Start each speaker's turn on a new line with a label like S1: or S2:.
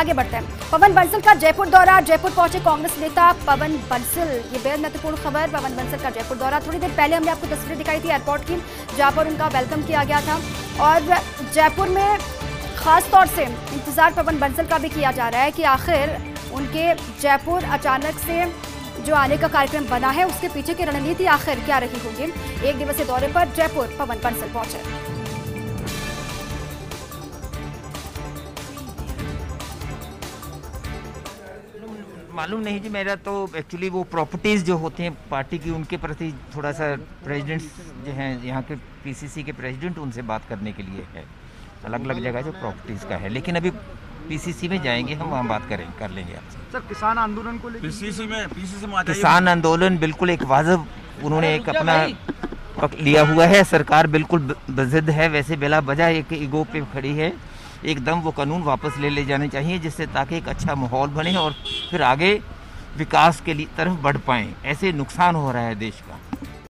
S1: आगे बढ़ते हैं। पवन बंसल का जयपुर दौरा। जयपुर पहुँचे कांग्रेस नेता पवन बंसल। ये बेहद महत्वपूर्ण खबर। पवन बंसल का जयपुर दौरा। थोड़ी देर पहले हमने आपको तस्वीर दिखाई थी एयरपोर्ट की, जहाँ पर उनका वेलकम किया गया था। और जयपुर में खास तौर से इंतज़ार पवन बंसल का भी किया जा रहा है कि आखिर उनके जयपुर अचानक से जो आने का कार्यक्रम बना है, उसके पीछे की रणनीति आखिर क्या रही होगी? एक दिवसीय दौरे पर जयपुर पवन बंसल पहुँचे।
S2: मालूम नहीं जी मेरा तो एक्चुअली वो प्रॉपर्टीज़ जो होते हैं पार्टी की उनके प्रति थोड़ा सा प्रेसिडेंट्स जो हैं यहाँ के पीसीसी के प्रेसिडेंट उनसे बात करने के लिए है। अलग अलग जगह जो प्रॉपर्टीज़ का है। लेकिन अभी पीसीसी में जाएँगे हम वहाँ बात करें कर लेंगे आपसे।
S3: सर किसान आंदोलन को
S4: पीसीसी में पीसीसी में
S2: किसान आंदोलन बिल्कुल एक वाजब उन्होंने एक अपना लिया हुआ है। सरकार बिल्कुल बजिद है। वैसे बेला बजा एक ईगो पे खड़ी है। एकदम वो कानून वापस ले ले जाने चाहिए, जिससे ताकि एक अच्छा माहौल बने और फिर आगे विकास के लिए तरफ़ बढ़ पाएँ। ऐसे नुकसान हो रहा है देश का।